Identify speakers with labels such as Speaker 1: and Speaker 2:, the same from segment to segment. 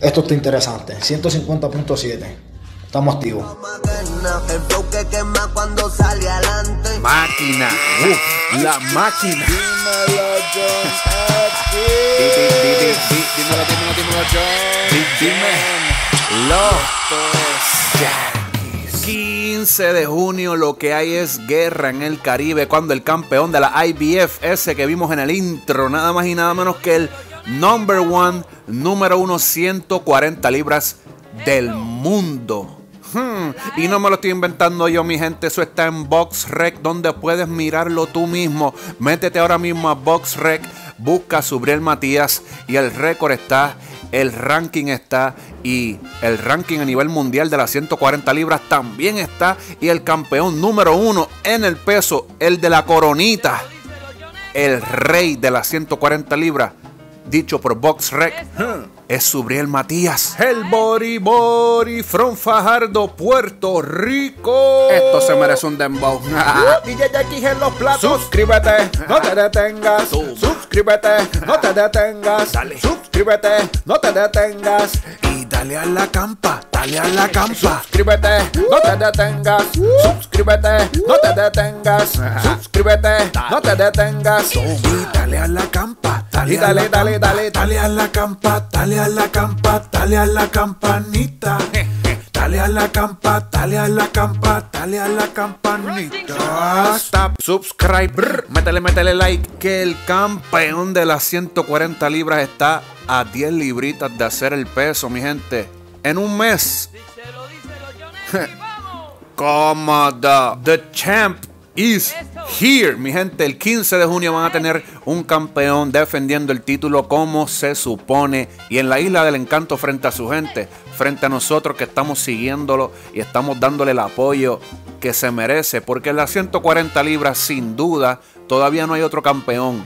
Speaker 1: Esto está interesante. 150.7. Estamos activos.
Speaker 2: Máquina. Uf, la máquina. Dímelo, dímelo, dímelo, John. Dímelo. 15 de junio lo que hay es guerra en el Caribe cuando el campeón de la IBF, ese que vimos en el intro, nada más y nada menos que el number one, número uno, 140 libras del mundo. Hmm, Y no me lo estoy inventando yo, mi gente. Eso está en BoxRec, donde puedes mirarlo tú mismo. Métete ahora mismo a BoxRec, busca a Subriel Matías y el récord está, el ranking está y el ranking a nivel mundial de las 140 libras también está. Y el campeón número uno en el peso, el de la coronita, el rey de las 140 libras, dicho por BoxRec, es Subriel Matías. El Bori Bori from Fajardo, Puerto Rico. Esto se merece un dembow. DJ Jackie en los platos. Suscríbete, no te detengas. Suscríbete, no te detengas. Dale. Suscríbete, no te detengas. Y dale a la campa, dale a la campa. Suscríbete, no te detengas. Suscríbete, no te detengas. Suscríbete, no te detengas. Y dale a la campa, dale, dale, dale, dale, dale a la campa, dale a la campa, dale a la campanita. Dale a la campa, dale a la campa, dale a la campanita. Stop, subscribe, brr, métele, métele like. Que el campeón de las 140 libras está a 10 libritas de hacer el peso, mi gente. En un mes. Cómodo. The champ is here, mi gente. El 15 de junio van a tener un campeón defendiendo el título como se supone y en la isla del encanto frente a su gente, frente a nosotros que estamos siguiéndolo y estamos dándole el apoyo que se merece, porque en las 140 libras sin duda todavía no hay otro campeón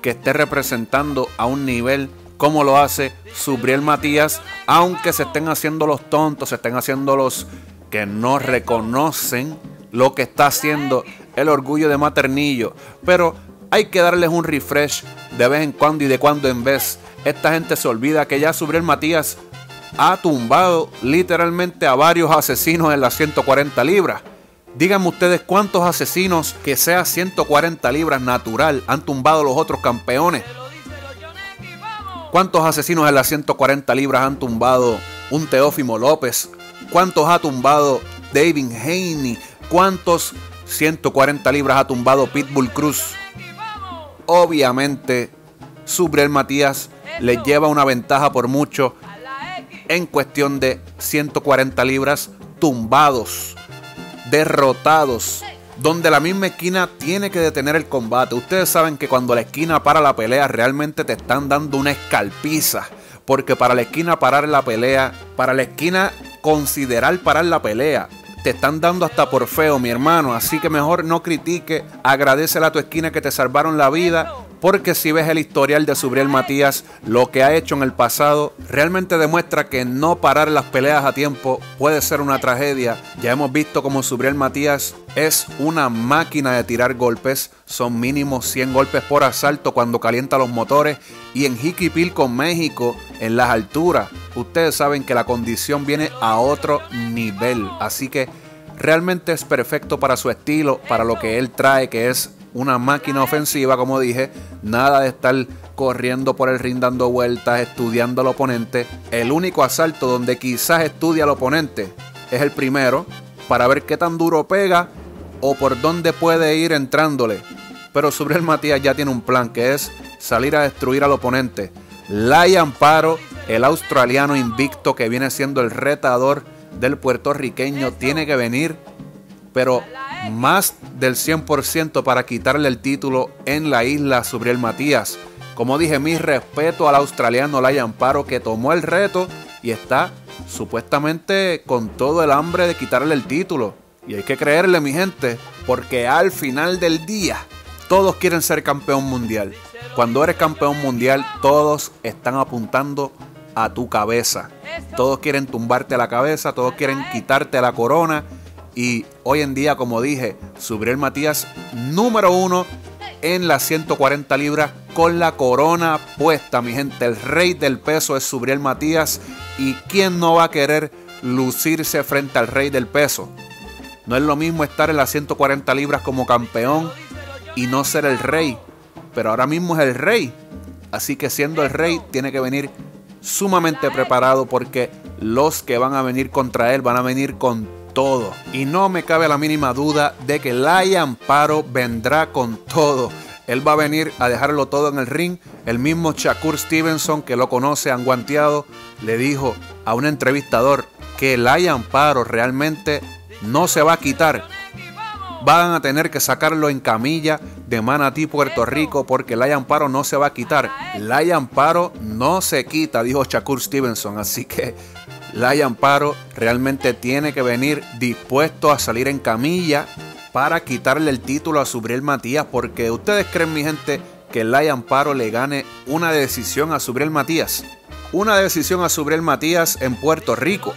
Speaker 2: que esté representando a un nivel como lo hace Subriel Matías, aunque se estén haciendo los tontos, se estén haciendo los que no reconocen lo que está haciendo el orgullo de Maternillo. Pero hay que darles un refresh de vez en cuando y de cuando en vez. Esta gente se olvida que ya Subriel Matías ha tumbado literalmente a varios asesinos en las 140 libras. Díganme ustedes cuántos asesinos que sea 140 libras natural han tumbado los otros campeones. ¿Cuántos asesinos en las 140 libras han tumbado un Teófimo López? ¿Cuántos ha tumbado David Haney? ¿Cuántos 140 libras ha tumbado Pitbull Cruz? Obviamente, Subriel Matías le lleva una ventaja por mucho en cuestión de 140 libras tumbados, derrotados, donde la misma esquina tiene que detener el combate. Ustedes saben que cuando la esquina para la pelea realmente te están dando una escalpiza, porque para la esquina parar la pelea, para la esquina considerar parar la pelea, te están dando hasta por feo, mi hermano. Así que mejor no critique, agradecele a tu esquina que te salvaron la vida. Porque si ves el historial de Subriel Matías, lo que ha hecho en el pasado realmente demuestra que no parar las peleas a tiempo puede ser una tragedia. Ya hemos visto como Subriel Matías es una máquina de tirar golpes. Son mínimo 100 golpes por asalto cuando calienta los motores. Y en Jiquipil con México, en las alturas, ustedes saben que la condición viene a otro nivel. Así que realmente es perfecto para su estilo, para lo que él trae, que es una máquina ofensiva, como dije. Nada de estar corriendo por el ring dando vueltas, estudiando al oponente. El único asalto donde quizás estudia al oponente es el primero, para ver qué tan duro pega o por dónde puede ir entrándole. Pero Subriel Matías ya tiene un plan que es salir a destruir al oponente. Lai Amparo, el australiano invicto que viene siendo el retador del puertorriqueño, tiene que venir, pero más del 100% para quitarle el título en la isla a Subriel Matías. Como dije, mi respeto al australiano Lai Amparo que tomó el reto y está supuestamente con todo el hambre de quitarle el título. Y hay que creerle, mi gente, porque al final del día todos quieren ser campeón mundial. Cuando eres campeón mundial, todos están apuntando a tu cabeza. Todos quieren tumbarte la cabeza, todos quieren quitarte la corona. Y hoy en día, como dije, Subriel Matías, número uno en las 140 libras con la corona puesta, mi gente. El rey del peso es Subriel Matías. ¿Y quién no va a querer lucirse frente al rey del peso? No es lo mismo estar en las 140 libras como campeón y no ser el rey. Pero ahora mismo es el rey. Así que siendo el rey tiene que venir sumamente preparado porque los que van a venir contra él van a venir con todo. Y no me cabe la mínima duda de que Lai Amparo vendrá con todo. Él va a venir a dejarlo todo en el ring. El mismo Shakur Stevenson, que lo conoce, anguanteado, le dijo a un entrevistador que Lai Amparo realmente no se va a quitar. Van a tener que sacarlo en camilla de Manatí, Puerto Rico, porque el Amparo no se va a quitar. El Amparo no se quita, dijo Shakur Stevenson. Así que el Amparo realmente tiene que venir dispuesto a salir en camilla para quitarle el título a Subriel Matías, porque ustedes creen, mi gente, que el Amparo le gane una decisión a Subriel Matías. Una decisión a Subriel Matías en Puerto Rico.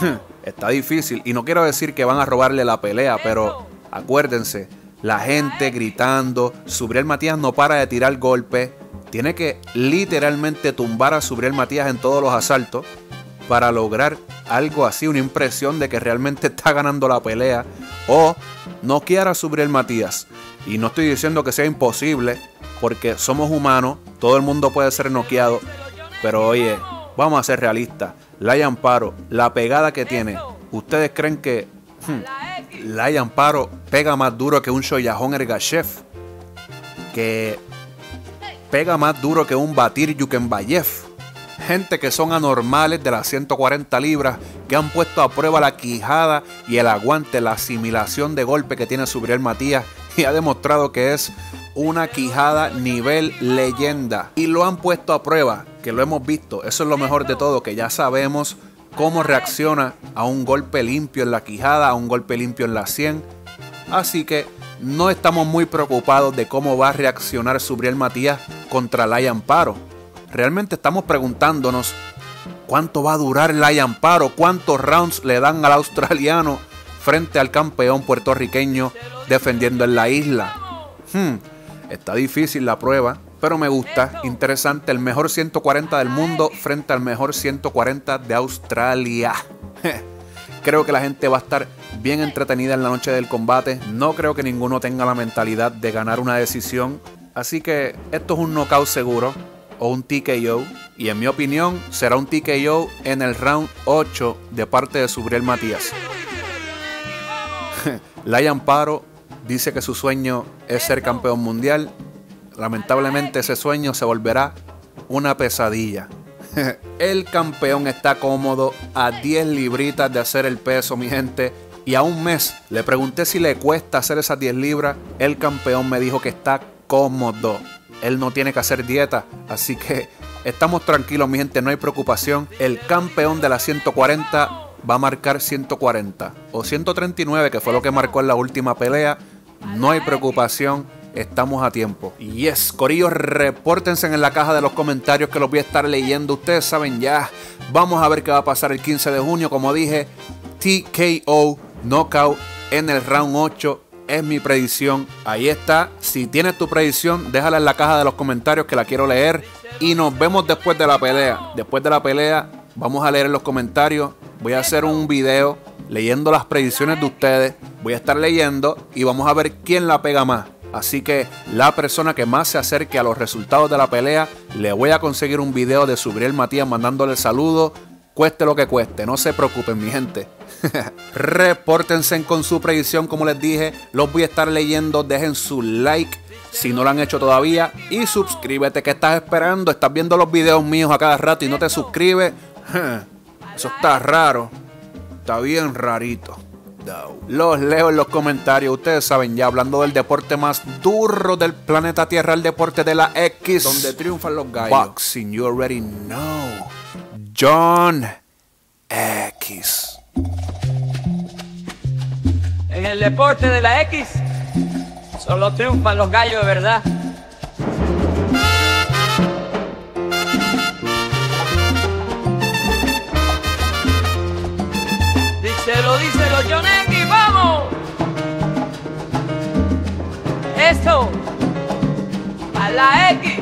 Speaker 2: Está difícil y no quiero decir que van a robarle la pelea, pero acuérdense, la gente gritando, Subriel Matías no para de tirar golpes, tiene que literalmente tumbar a Subriel Matías en todos los asaltos para lograr algo así, una impresión de que realmente está ganando la pelea o noquear a Subriel Matías. Y no estoy diciendo que sea imposible, porque somos humanos, todo el mundo puede ser noqueado, pero oye, vamos a ser realistas. Laia Amparo, la pegada que tiene, ¿ustedes creen que hmm, Laia Amparo pega más duro que un Shoyajón Ergashev? Que pega más duro que un Batir Yukembayev. Gente que son anormales de las 140 libras, que han puesto a prueba la quijada y el aguante, la asimilación de golpe que tiene Subriel Matías y ha demostrado que es una quijada nivel leyenda. Y lo han puesto a prueba que lo hemos visto. Eso es lo mejor de todo, que ya sabemos cómo reacciona a un golpe limpio en la quijada, a un golpe limpio en la sien. Así que no estamos muy preocupados de cómo va a reaccionar Subriel Matías contra Lai Amparo. Realmente estamos preguntándonos cuánto va a durar Lai Amparo, cuántos rounds le dan al australiano frente al campeón puertorriqueño defendiendo en la isla. Hmm, está difícil la prueba pero me gusta. Interesante, el mejor 140 del mundo frente al mejor 140 de Australia. creo que la gente va a estar bien entretenida en la noche del combate. No creo que ninguno tenga la mentalidad de ganar una decisión. Así que esto es un knockout seguro o un TKO. Y en mi opinión será un TKO en el round 8 de parte de Subriel Matías. Lion Paro dice que su sueño es ser campeón mundial lamentablemente ese sueño se volverá una pesadilla. El campeón está cómodo a 10 libritas de hacer el peso, mi gente. Y a un mes le pregunté si le cuesta hacer esas 10 libras. El campeón me dijo que está cómodo. Él no tiene que hacer dieta. Así que estamos tranquilos, mi gente, no hay preocupación. El campeón de las 140 va a marcar 140 o 139, que fue lo que marcó en la última pelea. No hay preocupación estamos a tiempo. Y es, Corillos, repórtense en la caja de los comentarios que los voy a estar leyendo. Ustedes saben ya. Vamos a ver qué va a pasar el 15 de junio. Como dije, TKO Knockout en el round 8 es mi predicción. Ahí está. Si tienes tu predicción, déjala en la caja de los comentarios que la quiero leer. Y nos vemos después de la pelea. Después de la pelea, vamos a leer en los comentarios. Voy a hacer un video leyendo las predicciones de ustedes. Voy a estar leyendo y vamos a ver quién la pega más. Así que la persona que más se acerque a los resultados de la pelea, le voy a conseguir un video de Subriel Matías mandándole saludos, cueste lo que cueste, no se preocupen mi gente. Repórtense con su predicción, como les dije, los voy a estar leyendo, dejen su like si no lo han hecho todavía y suscríbete que estás esperando, estás viendo los videos míos a cada rato y no te suscribes. Eso está raro, está bien rarito. Los leo en los comentarios. Ustedes saben ya, hablando del deporte más duro del planeta Tierra, el deporte de la X. Donde triunfan los gallos. Boxing, you already know. John X.
Speaker 3: En el deporte de la X, solo triunfan los gallos de verdad. Díselo, díselo, John X, vamos. Esto, a la X.